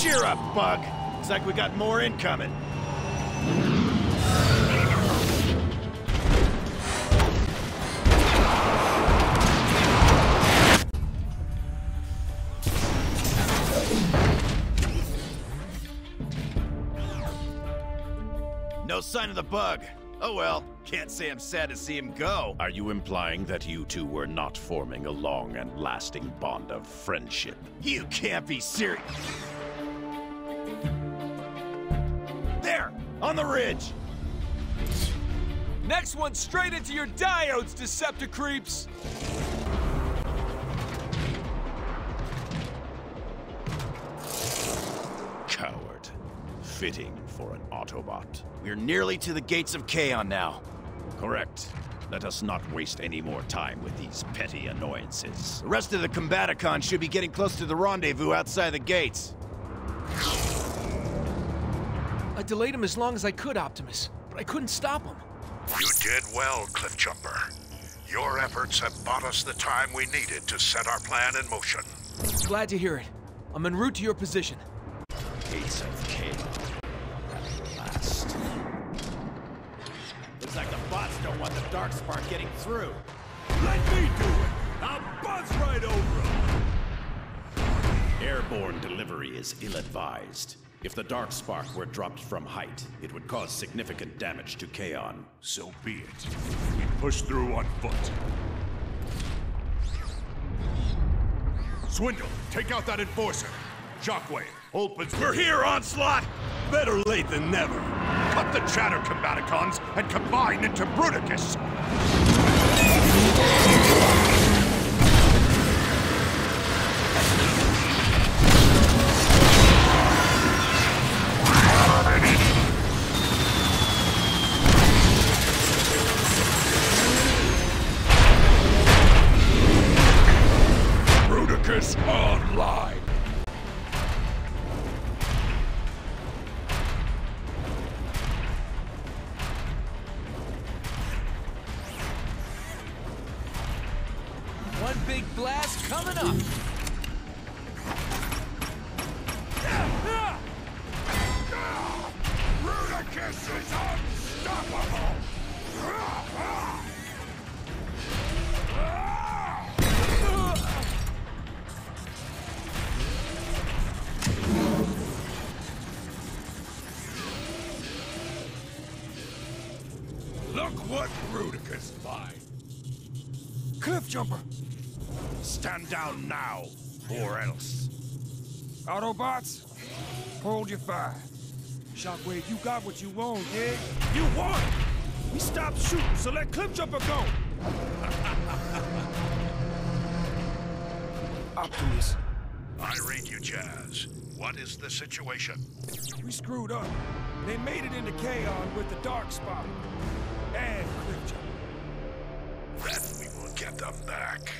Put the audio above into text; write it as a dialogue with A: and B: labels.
A: Cheer up, Bug. Looks like we got more incoming. No sign of the bug. Oh well, can't say I'm sad to see him go.
B: Are you implying that you two were not forming a long and lasting bond of friendship?
A: You can't be serious. There, on the ridge.
C: Next one straight into your diodes, Decepticreeps!
B: Coward. Fitting for an Autobot.
A: We're nearly to the gates of Kaon now.
B: Correct. Let us not waste any more time with these petty annoyances.
A: The rest of the Combaticons should be getting close to the rendezvous outside the gates.
C: I delayed him as long as I could, Optimus, but I couldn't stop him.
D: You did well, Cliffjumper. Your efforts have bought us the time we needed to set our plan in motion.
C: Glad to hear it. I'm en route to your position.
B: Gates of Kaon. At last.
A: Looks like the bots don't want the dark spark getting through.
E: Let me do it! I'll buzz right over 'em.
B: Airborne delivery is ill-advised. If the dark spark were dropped from height, it would cause significant damage to Kaon.
E: So be it. We push through on foot. Swindle, take out that enforcer. Shockwave, hold position.
A: We're here, Onslaught!
E: Better late than never. Cut the chatter, Combaticons, and combine into Bruticus. Bruticus
C: big blast coming up.
E: Bruticus is unstoppable! Look what Bruticus finds!
F: Cliffjumper!
E: Stand down now, or else.
F: Autobots, hold your fire. Shockwave, you got what you want, yeah?
E: You won! We stopped shooting, so let Cliffjumper go!
F: Optimus,
D: I read you, Jazz. What is the situation?
F: we screwed up. They made it into Kaon with the Dark Spark. And Cliffjumper.
D: Then we will get them back.